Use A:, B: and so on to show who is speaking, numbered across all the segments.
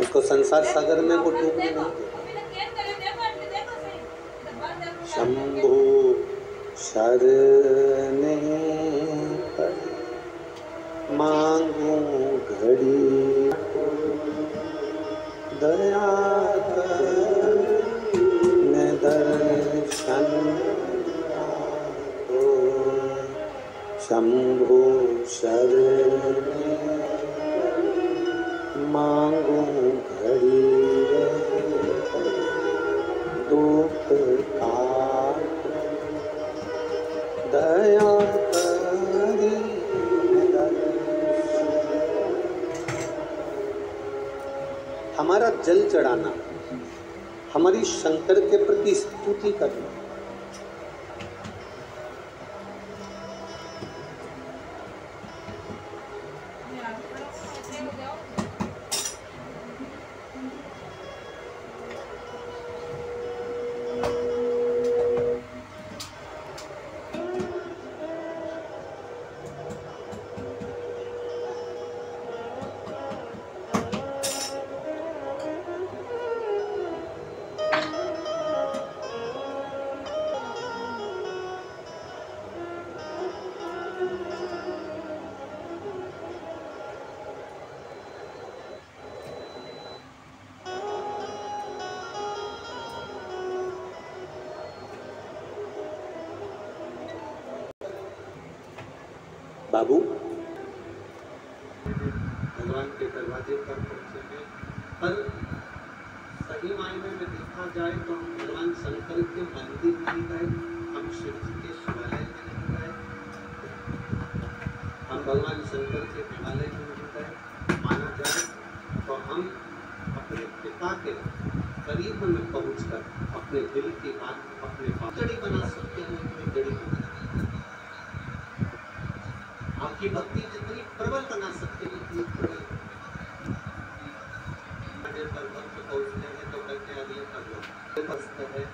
A: उसको संसार सागर में वो डूबने नहीं शंभु शरण मांगू घड़ी। दया कर। दर्शन शंभु शरण मांगू हमारा जल चढ़ाना हमारी शंकर के प्रति स्तुति करना। बाबू। भगवान के दरवाजे पर पहुँचे हैं। पर सही मायने में देखा जाए तो हम भगवान शंकर के मंदिर नहीं गए। हम शिव जी के शिवालय में नहीं गए। हम भगवान शंकर के हिमालय में नहीं गए। माना जाए तो हम अपने पिता के करीब में पहुंचकर अपने दिल की बात, अपने जड़ी बना सकते हैं अपनी जड़ी बना आपकी भक्ति जितनी प्रबल बना सकते हैं उतनी प्रबल पर्वत पे पहुँचते हैं तो कहते हैं अगले पर्वत बसते है।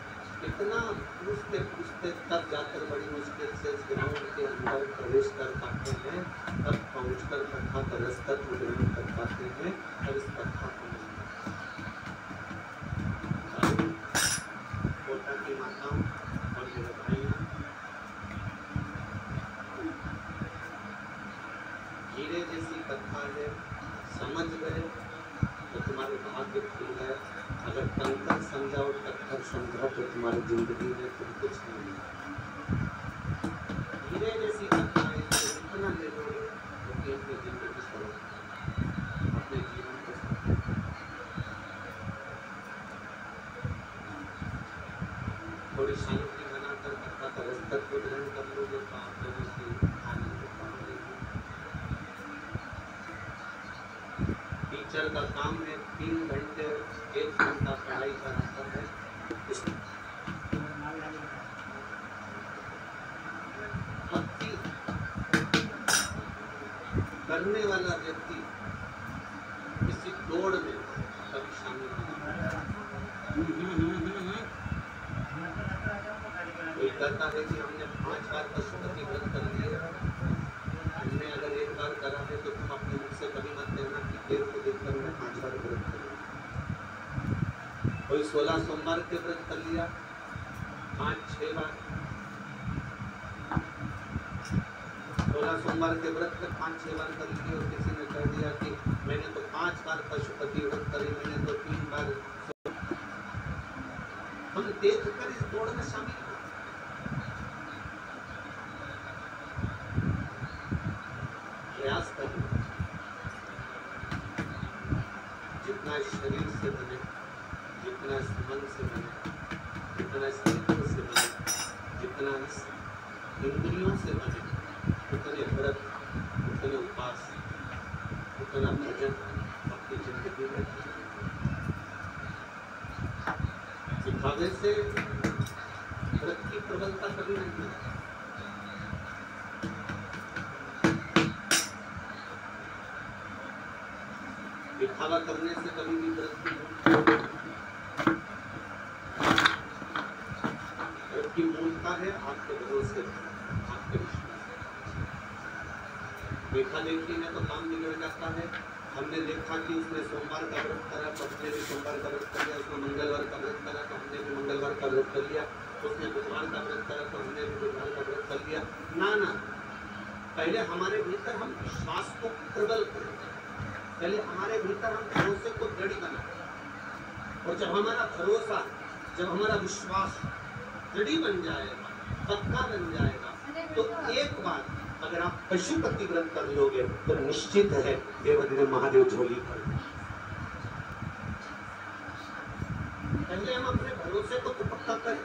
A: इतना पूछते पूछते तब जाकर बड़ी मुश्किल से ग्राउंड के अंदर प्रवेश कर पाते हैं, तब पहुंचकर कथा का रस्ता ग्रहण कर पाते हैं और इस कथा को समझ गए तो तुम्हारे भाग्य खुल गए। अगर कंकर समझाओ टक्कर समझाओ तो तुम्हारी ज़िंदगी में तुम कुछ नहीं। हीरे जैसी है जितना ले लो, अपनी ज़िंदगी करो अपने जीवन को थोड़ी शांति बनाकर रस्ता को ग्रहण कर तो की टीचर का काम है। तीन घंटे एक घंटा पढ़ाई कराता है। भक्ति करने वाला व्यक्ति किसी दौड़ में कभी शामिल नहीं होता। कोई कहता है कि हमने पाँच बार पशुपति व्रत कर लिया हमने अगर एक बार करा है तो तुम अपने मुख से कभी मत कहना कि देव को देखकर मैं पाँच बार व्रत कर लिया कोई सोलह सोमवार के व्रत कर लिया। पाँच, छह बार। सोलह सोमवार के व्रत कर पाँच, छह बार कर लिए और किसी ने कह दिया कि मैंने तो पाँच बार पशुपति व्रत करे, मैंने तो तीन बार हम देख कर इस दौड़ में शामिल प्रयास करें। जितना शरीर से बने। जितना इस मन से बने, जितना इस से बने, जितना इंद्रियों से बने, उतने व्रत, उतने उपास, उतना भजन अपनी ज़िंदगी में दिखावे से व्रत की प्रबलता कभी नहीं होती दिखावा करने से कभी भी व्रत की की मूलता है आपके भरोसे आपके विश्वास देखा देखी में तो काम बिगड़ जाता है। हमने देखा कि उसने सोमवार का व्रत करा तो हमने भी सोमवार का व्रत कर लिया, उसने मंगलवार का व्रत करा तो हमने भी मंगलवार का व्रत कर लिया। उसने बुधवार का व्रत करा तो हमने भी बुधवार का व्रत कर लिया। ना ना, पहले हमारे भीतर हम विश्वास को प्रबल करें। पहले हमारे भीतर हम भरोसे को दृढ़ बनाए। और जब हमारा भरोसा, जब हमारा विश्वास दृढ़ बन जाएगा पक्का बन जाएगा। तो एक बार अगर आप पशुपति व्रत कर लोगे तो निश्चित है देवदेव महादेव झोली पर पहले हम अपने भरोसे को तो पक्का करें।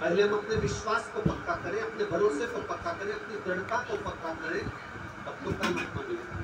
A: पहले हम अपने विश्वास को पक्का करें अपने भरोसे को पक्का करें अपनी दृढ़ता को पक्का करें। तब तो परमात्मा मिलेगा।